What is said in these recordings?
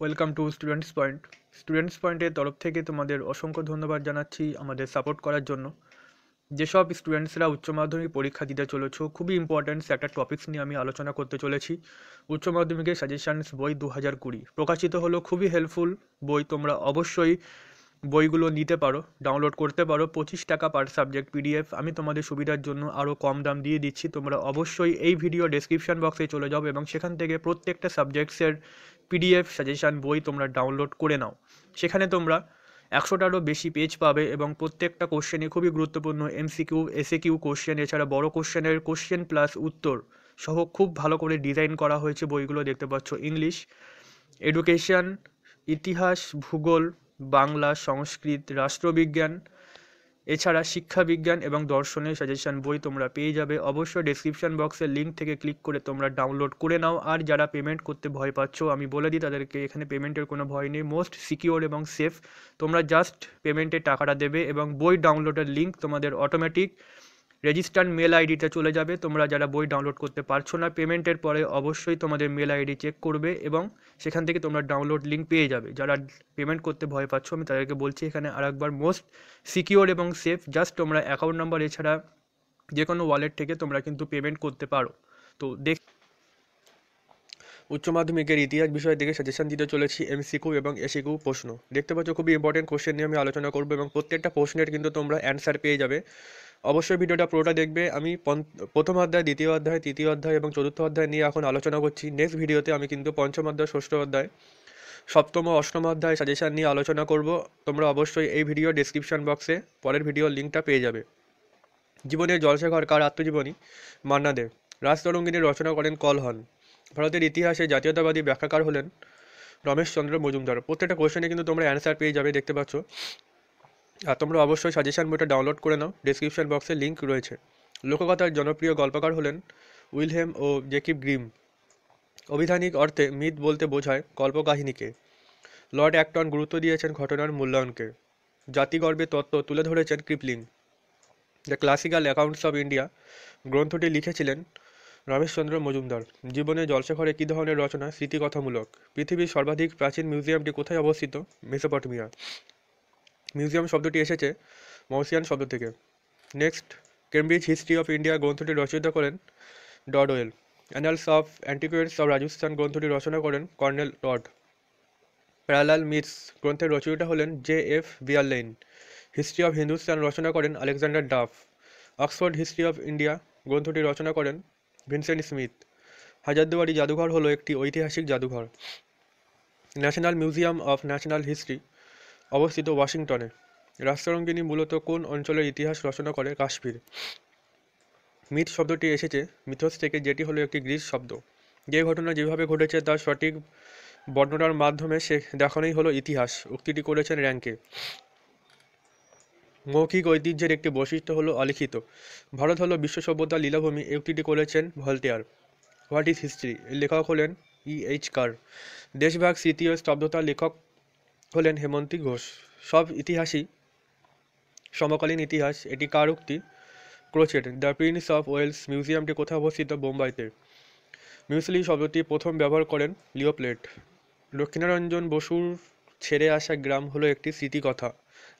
Welcome to Students Point Students পয়েন্টের তরফ থেকে তোমাদের অসংখ্য ধন্যবাদ জানাচ্ছি আমাদের সাপোর্ট করার জন্য। যেসব স্টুডেন্টসরা উচ্চ মাধ্যমিক পরীক্ষা দিতে চলেছ, খুবই ইম্পর্ট্যান্ট একটা টপিক্স নিয়ে আমি আলোচনা করতে চলেছি। উচ্চ মাধ্যমিকের সাজেশানস বই দু হাজার কুড়ি। প্রকাশিত হলো খুবই হেল্পফুল বই, তোমরা অবশ্যই বইগুলো নিতে পারো ডাউনলোড করতে পারো। পঁচিশ টাকা পার সাবজেক্ট পিডিএফ আমি তোমাদের সুবিধার জন্য আরও কম দাম দিয়ে দিচ্ছি। তোমরা অবশ্যই এই ভিডিও ডেসক্রিপশন বক্সে চলে যাও এবং সেখান থেকে প্রত্যেকটা সাবজেক্টসের পিডিএফ সাজেশান বই তোমরা ডাউনলোড করে নাও। সেখানে তোমরা একশোটারও বেশি পেজ পাবে এবং প্রত্যেকটা কোশ্চেনে খুবই গুরুত্বপূর্ণ এমসিকিউ এসএ কিউ কোশ্চেন এছাড়া বড় কোশ্চেনের কোশ্চেন প্লাস উত্তর সহ খুব ভালো করে ডিজাইন করা হয়েছে বইগুলো। দেখতে পাচ্ছ ইংলিশ এডুকেশন ইতিহাস, ভূগোল বাংলা, সংস্কৃত, রাষ্ট্রবিজ্ঞান, এছাড়া শিক্ষাবিজ্ঞান এবং দর্শনের সাজেশন বই তোমরা পেয়ে যাবে। অবশ্যই ডেসক্রিপশন বক্সের লিঙ্ক থেকে ক্লিক করে তোমরা ডাউনলোড করে নাও। আর যারা পেমেন্ট করতে ভয় পাচ্ছ, আমি বলে দিই, তাদেরকে এখানে পেমেন্টের কোনো ভয় নেই। মোস্ট সিকিওর এবং সেফ তোমরা জাস্ট পেমেন্টের টাকাটা দেবে এবং বই ডাউনলোডের লিঙ্ক তোমাদের অটোমেটিক রেজিস্টার্ড মেল আইডিতে চলে যাবে। তোমরা যারা বই ডাউনলোড করতে পারছ না পেমেন্টের পরে অবশ্যই তোমাদের মেল আইডি চেক করবে এবং সেখান থেকে তোমরা ডাউনলোড লিঙ্ক পেয়ে যাবে। যারা পেমেন্ট করতে ভয় পাচ্ছ, আমি তাদেরকে বলছি এখানে আরেকবার মোস্ট সিকিওর এবং সেফ জাস্ট তোমরা অ্যাকাউন্ট নাম্বার এছাড়া যে কোনো ওয়ালেট থেকে তোমরা কিন্তু পেমেন্ট করতে পারো। তো দেখ উচ্চ মাধ্যমিকের ইতিহাস বিষয় থেকে সাজেশন দিতে চলেছি এমসিকিউ এবং এসিকিউ প্রশ্ন। দেখতে পাচ্ছ, খুবই ইম্পর্টেন্ট কোশ্চেন নিয়ে আমি আলোচনা করব এবং প্রত্যেকটা প্রশ্নের কিন্তু তোমরা অ্যান্সার পেয়ে যাবে। অবশ্যই ভিডিওটা পুরোটা দেখবে। আমি প্রথম অধ্যায়, দ্বিতীয় অধ্যায়, তৃতীয় অধ্যায় এবং চতুর্থ অধ্যায় নিয়ে এখন আলোচনা করছি। নেক্সট ভিডিওতে আমি কিন্তু পঞ্চম অধ্যায়, ষষ্ঠ অধ্যায়, সপ্তম অষ্টম অধ্যায় সাজেশান নিয়ে আলোচনা করব। তোমরা অবশ্যই এই ভিডিও ডিসক্রিপশন বক্সে পরের ভিডিওর লিঙ্কটা পেয়ে যাবে। জীবনের জলসাঘর কার আত্মজীবনী? মান্না দেব রাজতরঙ্গিনী রচনা করেন কলহন ভারতের ইতিহাসে জাতীয়তাবাদী ব্যাখ্যাকার হলেন রমেশচন্দ্র মজুমদার। প্রত্যেকটা কোশ্চেনে কিন্তু তোমরা অ্যান্সার পেয়ে যাবে, দেখতে পাচ্ছ। আর তোমরা অবশ্যই সাজেশান বইটা ডাউনলোড করে নাও। ডিসক্রিপশন বক্সে লিঙ্ক রয়েছে। লোককথার জনপ্রিয় গল্পকার হলেন উইলহেম ও জেকিব গ্রিম। অভিধানিক অর্থে মিথ বলতে বোঝায় কল্পকাহিনীকে। লর্ড অ্যাক্টন গুরুত্ব দিয়েছেন ঘটনার মূল্যায়নকে। জাতিগর্বে তত্ত্ব তুলে ধরেছেন ক্রিপলিং। The classical accounts of India গ্রন্থটি লিখেছিলেন রমেশচন্দ্র মজুমদার। জীবনে জলসাঘরে কী ধরনের রচনা, স্মৃতিকথামূলক? পৃথিবীর সর্বাধিক প্রাচীন মিউজিয়ামটি কোথায় অবস্থিত? মেসোপটমিয়া। মিউজিয়াম শব্দটি এসেছে মৌসিয়ান শব্দ থেকে। Next Cambridge history of India গ্রন্থটি রচয়িতা করেন Dodwell annals of antiquities of Rajasthan গ্রন্থটি রচনা করেন কর্নেল টড প্যারালাল মিথস গ্রন্থের রচয়িতা হলেন J F Bierlein history of Hindustan রচনা করেন Alexander Duff Oxford history of India গ্রন্থটি রচনা করেন ভিনসেন্ট স্মিথ হাজারদুয়ারি জাদুঘর হলো একটি ঐতিহাসিক জাদুঘর। National museum of national history অবস্থিত ওয়াশিংটনে। রাষ্ট্ররঙ্গিনী মূলত কোন অঞ্চলের ইতিহাস রচনা করে? কাশ্মীর। মিথ শব্দটি এসেছে, মিথস থেকে যেটি হলো একটি গ্রিস শব্দ। যে ঘটনা যেভাবে ঘটেছে তার সঠিক বর্ণনার মাধ্যমে সে দেখানোই হলো ইতিহাস। উক্তিটি করেছেন র্যাঙ্কে। মৌখিক ঐতিহ্যের একটি বৈশিষ্ট্য হলো অলিখিত। ভারত হলো বিশ্ব সভ্যতার লীলাভূমি উক্তিটি করেছেন ভলটেয়ার হোয়াট ইজ হিস্ট্রি? লেখক হলেন ই এইচ কার। দেশভাগ স্মৃতি ও স্তব্ধতা লেখক হলেন হেমন্তী ঘোষ। সব ইতিহাসই সমকালীন ইতিহাস। এটি কার উক্তি? Croce, the prince of Wales মিউজিয়ামটি কোথায় অবস্থিত? বোম্বাইতে। মিউসলি শব্দটি প্রথম ব্যবহার করেন লিওপ্লেট। দক্ষিণারঞ্জন বসুর ছেড়ে আসা গ্রাম হলো একটি স্মৃতিকথা।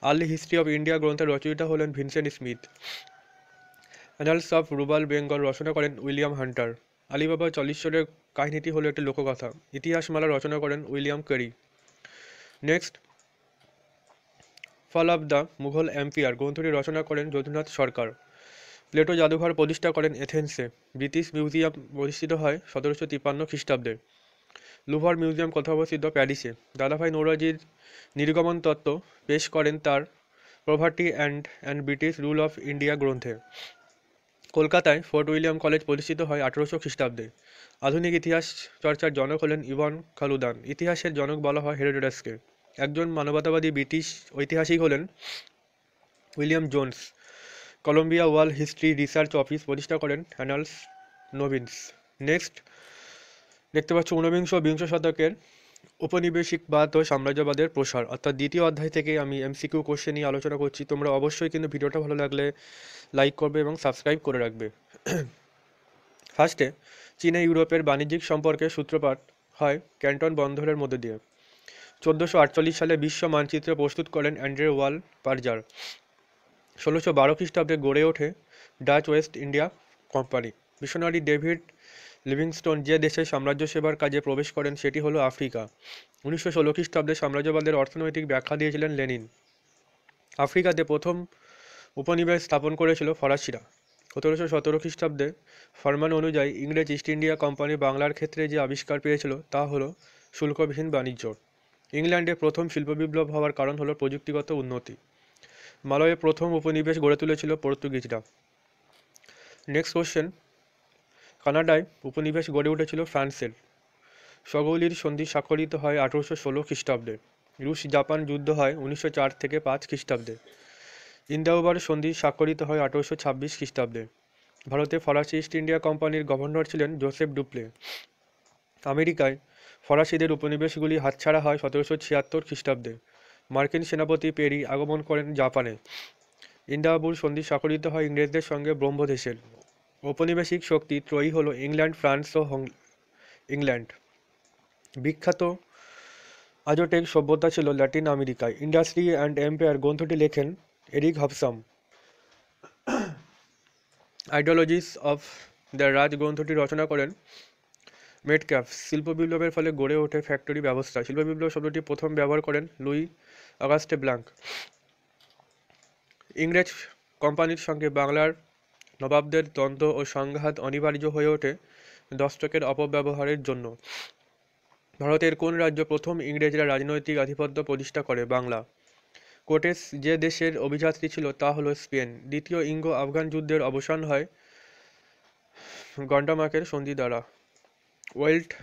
আর্লি হিস্ট্রি অফ ইন্ডিয়া গ্রন্থের রচয়িতা হলেন ভিনসেন্ট স্মিথ। অ্যানালস অফ রুবাল বেঙ্গল রচনা করেন উইলিয়াম হান্টার। আলিবাবা চল্লিশ্বরের কাহিনীটি হলো একটি লোককথা। ইতিহাসমালা রচনা করেন William Carey. Next fall of the Mughal empire গ্রন্থটি রচনা করেন যদুনাথ সরকার। প্লেটো জাদুঘর প্রতিষ্ঠা করেন এথেন্সে ব্রিটিশ মিউজিয়াম প্রতিষ্ঠিত হয় সতেরোশো তিপ্পান্ন খ্রিস্টাব্দে। লুভার মিউজিয়াম কোথাও অবস্থিত প্যারিসে দাদাভাই নৌরাজির নির্গমন তত্ত্ব পেশ করেন তার poverty and and British rule of India গ্রন্থে। কলকাতায় ফোর্ট উইলিয়াম কলেজ প্রতিষ্ঠিত হয় আঠেরোশো খ্রিস্টাব্দে। আধুনিক ইতিহাস চর্চার জনক হলেন ইভন খালুদান। ইতিহাসের জনক বলা হয় হেরোডোটাসকে একজন মানবতাবাদী ব্রিটিশ ঐতিহাসিক হলেন William Jones. Columbia world history research office প্রতিষ্ঠা করেন অ্যানালস নোভিন্স। নেক্সট, দেখতে পাচ্ছ ঊনবিংশ বিংশ শতকের উপনিবেশিকবাদ ও সাম্রাজ্যবাদের প্রসার। অর্থাৎ দ্বিতীয় অধ্যায় থেকে আমি এমসিকিউ কোশ্চেন নিয়ে আলোচনা করছি। তোমরা অবশ্যই কিন্তু ভিডিওটা ভালো লাগলে লাইক করবে এবং সাবস্ক্রাইব করে রাখবে। ফার্স্টে চীনে ইউরোপের বাণিজ্যিক সম্পর্কে সূত্রপাত হয় ক্যান্টন বন্দরের মধ্যে দিয়ে। চোদ্দোশো আটচল্লিশ সালে বিশ্ব মানচিত্র প্রস্তুত করেন অ্যান্ড্রে ওয়াল পারজার। ষোলোশো বারো খ্রিস্টাব্দে গড়ে ওঠে Dutch West India company. Missionary David Livingstone যে দেশে সাম্রাজ্য সেবার কাজে প্রবেশ করেন, সেটি হলো আফ্রিকা। উনিশশো ষোলো খ্রিস্টাব্দে সাম্রাজ্যবাদের অর্থনৈতিক ব্যাখ্যা দিয়েছিলেন লেনিন। আফ্রিকাতে প্রথম উপনিবেশ স্থাপন করেছিল ফরাসিরা। সতেরোশো সতেরো খ্রিস্টাব্দে ফরমান অনুযায়ী ইংরেজ ইস্ট ইন্ডিয়া কোম্পানি বাংলার ক্ষেত্রে যে আবিষ্কার পেয়েছিল, তা হলো শুল্কবিহীন বাণিজ্য। ইংল্যান্ডে প্রথম শিল্প বিপ্লব হওয়ার কারণ হলো প্রযুক্তিগত উন্নতি। মালয়ে প্রথম উপনিবেশ গড়ে তুলেছিল পর্তুগিজরা। নেক্সট কোশ্চেন কানাডায় উপনিবেশ গড়ে উঠেছিল ফ্রান্সের। সগৌলির সন্ধি স্বাক্ষরিত হয় আঠারোশো ষোলো খ্রিস্টাব্দে। রুশ জাপান যুদ্ধ হয় উনিশশো চার থেকে পাঁচ খ্রিস্টাব্দে। ইন্দাউবার সন্ধি স্বাক্ষরিত হয় আঠারোশো ছাব্বিশ খ্রিস্টাব্দে। ভারতে ফরাসি ইস্ট ইন্ডিয়া কোম্পানির গভর্নর ছিলেন জোসেফ ডুপ্লে। আমেরিকায় ফরাসিদের উপনিবেশগুলি হাতছাড়া হয় সতেরোশো ছিয়াত্তর খ্রিস্টাব্দে। মার্কিন সেনাপতি পেরি আগমন করেন জাপানে। ইন্দাবুর সন্ধি স্বাক্ষরিত হয় ইংরেজদের সঙ্গে ব্রহ্মদেশের। ঔপনিবেশিক শক্তি ত্রয়ী হল ইংল্যান্ড, ফ্রান্স ও ইংল্যান্ড। বিখ্যাত আজটেক সভ্যতা ছিল ল্যাটিন আমেরিকায় ইন্ডাস্ট্রি অ্যান্ড এম্পায়ার গ্রন্থটি লেখেন Eric Hobsbawm ideologies of the Raj গ্রন্থটি রচনা করেন মেটক্যাফ। শিল্প বিপ্লবের ফলে গড়ে ওঠে ফ্যাক্টরি ব্যবস্থা। শিল্প বিপ্লব শব্দটি প্রথম ব্যবহার করেন লুই অগাস্টে ব্ল্যাঙ্ক। ইংরেজ কোম্পানির সঙ্গে বাংলার নবাবদের দ্বন্দ্ব ও সংঘাত অনিবার্য হয়ে ওঠে দস্তকের অপব্যবহারের জন্য। ভারতের কোন রাজ্য প্রথম ইংরেজরা রাজনৈতিক আধিপত্য প্রতিষ্ঠা করে? বাংলা। কোটেস যে দেশের অভিযাত্রী ছিল তা হলো স্পেন। দ্বিতীয় ইঙ্গো আফগান যুদ্ধের অবসান হয় গন্ডামাকের সন্ধি দ্বারা। ওয়েল্ট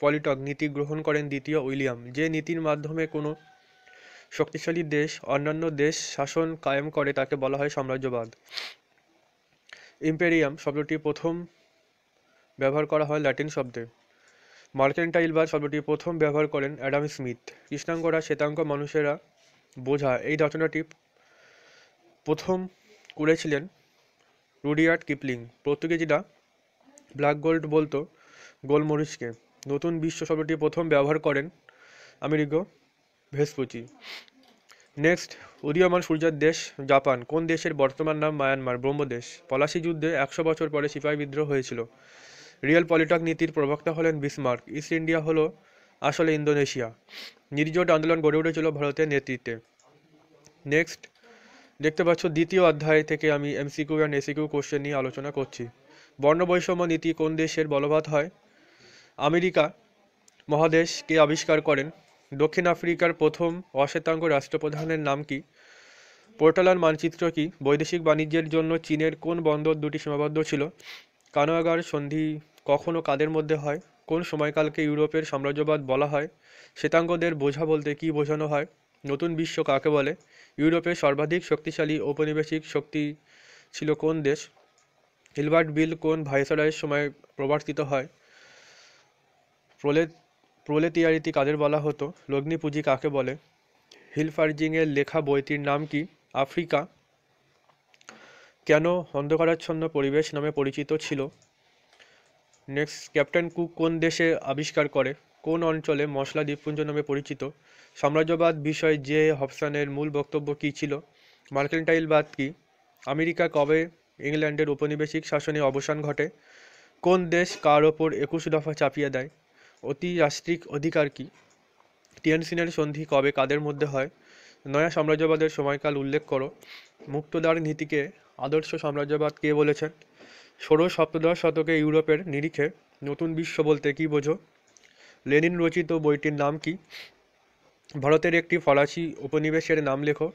পলিটক নীতি গ্রহণ করেন দ্বিতীয় উইলিয়াম। যে নীতির মাধ্যমে কোনো শক্তিশালী দেশ, অন্যান্য দেশ শাসন কায়েম করে, তাকে বলা হয় সাম্রাজ্যবাদ। ইম্পেরিয়াম শব্দটি প্রথম ব্যবহার করা হয় ল্যাটিন শব্দে। মার্কেন্টাইল বা শব্দটি প্রথম ব্যবহার করেন অ্যাডাম স্মিথ। কৃষ্ণাঙ্গরা, শ্বেতাঙ্গ মানুষেরা বোঝা এই রচনাটি প্রথম করেছিলেন রুডিয়ার্ড কিপলিং। পর্তুগিজরা ব্ল্যাক গোল্ড বলতো গোলমরিচকে। নতুন বিশ্ব শব্দটি প্রথম ব্যবহার করেন আমেরিকো ভেসপুচি। নেক্সট উদীয়মান সূর্যের দেশ জাপান। কোন দেশের বর্তমান নাম মায়ানমার? ব্রহ্মদেশ। পলাশি যুদ্ধে একশো বছর পরে সিপাহী বিদ্রোহ হয়েছিল। রিয়েল পলিটক নীতির প্রবক্তা হলেন বিসমার্ক। ইস্ট ইন্ডিয়া হলো আসলে ইন্দোনেশিয়া। নির্জোট আন্দোলন গড়ে উঠেছিল ভারতের নেতৃত্বে। নেক্সট দেখতে পাচ্ছ দ্বিতীয় অধ্যায় থেকে আমি এমসিকিউ অ্যান্ড এসিকিউ কোশ্চেন নিয়ে আলোচনা করছি। বর্ণ বৈষম্য নীতি কোন দেশের বলবৎ হয়? আমেরিকা মহাদেশকে আবিষ্কার করেন? দক্ষিণ আফ্রিকার প্রথম অশ্বেতাঙ্গ রাষ্ট্রপ্রধানের নাম কি? পোর্টালার মানচিত্র কি? বৈদেশিক বাণিজ্যের জন্য চীনের কোন বন্দর দুটি সীমাবদ্ধ ছিল? কানোয়াগার সন্ধি কখনো কাদের মধ্যে হয়? কোন সময়কালকে ইউরোপের সাম্রাজ্যবাদ বলা হয়? শ্বেতাঙ্গদের বোঝা বলতে কি বোঝানো হয়? নতুন বিশ্ব কাকে বলে? ইউরোপের সর্বাধিক শক্তিশালী ঔপনিবেশিক শক্তি ছিল কোন দেশ? হিলবার্ট বিল কোন ভাইসরয়ের সময় প্রবর্তিত হয়? প্রলে প্রলেতিয়ারিতি কাদের বলা হতো? লগ্নি পুঁজি কাকে বলে? হিলফার্জিংয়ের লেখা বইটির নাম কি? আফ্রিকা। কেন অন্ধকারাচ্ছন্ন পরিবেশ নামে পরিচিত ছিল? নেক্সট, ক্যাপ্টেন কুক কোন দেশে আবিষ্কার করে? কোন অঞ্চলে মশলা দ্বীপপুঞ্জ নামে পরিচিত? সাম্রাজ্যবাদ বিষয়ে জে হবসানের মূল বক্তব্য কী ছিল? মার্কেন্টাইলবাদ কি? আমেরিকা কবে ইংল্যান্ডের উপনিবেশিক শাসনে অবসান ঘটে? কোন দেশ কার ওপর একুশ দফা চাপিয়ে দেয়? অতি রাষ্ট্রিক অধিকার কি? টিয়ানসিনের সন্ধি কবে, কাদের মধ্যে হয়? নয়া সাম্রাজ্যবাদের সময়কাল উল্লেখ করো। মুক্তদার নীতিকে আদর্শ সাম্রাজ্যবাদ কে বলেছেন? ষোড়শ সপ্তদশ শতকে ইউরোপের নিরিখে নতুন বিশ্ব বলতে কী বোঝো? লেনিন রচিত বইটির নাম কি? ভারতের একটি ফরাসি উপনিবেশের নাম লেখো।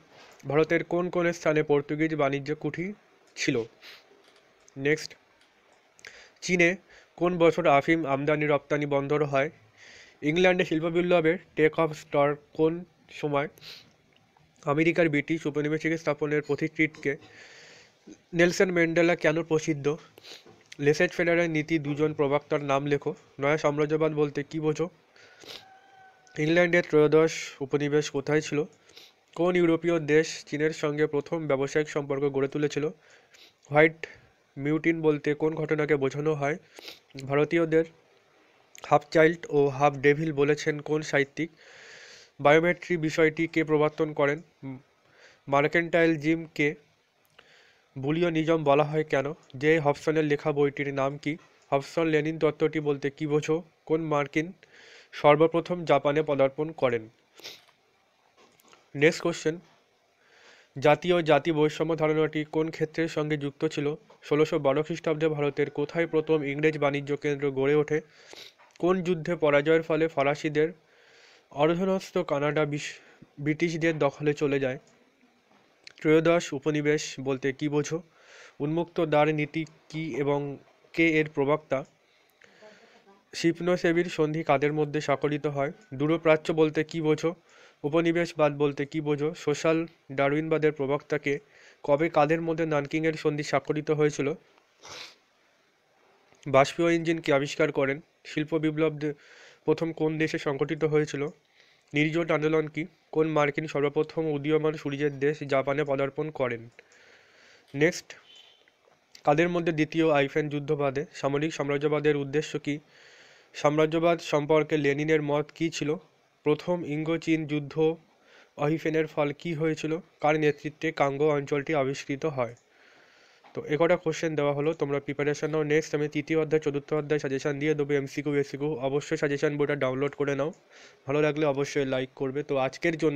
ভারতের কোন কোন স্থানে পর্তুগিজ বাণিজ্য কুঠি ছিল? নেক্সট। চীনে কোন বছর আফিম আমদানি রপ্তানি বন্ধ হয়? ইংল্যান্ডে শিল্প বিপ্লবের টেক অফ স্টার কোন সময়? আমেরিকার ব্রিটিশ উপনিবেশিক স্থাপনের পথিকৃতকে নেলসন ম্যান্ডেলা কেন প্রসিদ্ধ? লেসেট ফেডারের নীতি দুজন প্রবক্তার নাম লেখো। নয়া সাম্রাজ্যবাদ বলতে কী বোঝো? ইংল্যান্ডের ত্রয়োদশ উপনিবেশ কোথায় ছিল? কোন ইউরোপীয় দেশ চীনের সঙ্গে প্রথম ব্যবসায়িক সম্পর্ক গড়ে তুলেছিল? হোয়াইট মিউটিন বলতে কোন ঘটনাকে বোঝানো হয়? ভারতীয়দের হাফ চাইল্ড ও হাফ ডেভিল বলেছেন কোন সাহিত্যিক? বায়োমেট্রি বিষয়টি কে প্রবর্তন করেন? মার্কেন্টাইল জিম কে নিজম বলা হয় কেন? জে হবসনের লেখা বইটির নাম কি? হবসন লেনিন তত্ত্বটি বলতে কী বোঝো? কোন মার্কিন সর্বপ্রথম জাপানে পদার্পণ করেন? Next question. জাতি ও জাতি বৈষম্য ধারণাটি কোন ক্ষেত্রের সঙ্গে যুক্ত ছিল? ষোলোশো বারো খ্রিস্টাব্দে ভারতের কোথায় প্রথম ইংরেজ বাণিজ্য কেন্দ্র গড়ে ওঠে? কোন যুদ্ধে পরাজয়ের ফলে ফরাসিদের অর্ধনস্থ কানাডা বিশ- ব্রিটিশদের দখলে চলে যায়? ত্রয়োদশ উপনিবেশ বলতে কী বোঝো? উন্মুক্ত দ্বার নীতি কি এবং কে এর প্রবক্তা? শিপ্নসেবির সন্ধি কাদের মধ্যে স্বাক্ষরিত হয়? দূরপ্রাচ্য বলতে কী বোঝো? উপনিবেশবাদ বলতে কী বোঝো? সোশ্যাল ডারউইনবাদের প্রবক্তাকে কবে কাদের মধ্যে নানকিংয়ের সন্ধি স্বাক্ষরিত হয়েছিল? বাষ্পীয় ইঞ্জিন কে আবিষ্কার করেন শিল্প বিপ্লব প্রথম কোন দেশে সংগঠিত হয়েছিল? নির্জোট আন্দোলন কি? কোন মার্কিন সর্বপ্রথম উদীয়মান সূর্যের দেশ জাপানে পদার্পণ করেন? নেক্সট। কাদের মধ্যে দ্বিতীয় আইফেন যুদ্ধবাদে সামরিক সাম্রাজ্যবাদের উদ্দেশ্য কি? সাম্রাজ্যবাদ সম্পর্কে লেনিনের মত কী ছিল? প্রথম ইঙ্গো চীন যুদ্ধ অহিফেনের ফল কি হয়েছিল? কার নেতৃত্বে কাঙ্গো অঞ্চলটি আবিষ্কৃত হয়? তো এ কটা কোশ্চেন দেওয়া হলো, তোমরা প্রিপারেশন নাও। নেক্সট আমি তৃতীয় অধ্যায়, চতুর্থ অধ্যায় সাজেশান দিয়ে দেবো এমসিকিউ এসিকিউ অবশ্যই সাজেশান বইটা ডাউনলোড করে নাও। ভালো লাগলে অবশ্যই লাইক করবে। তো আজকের জন্য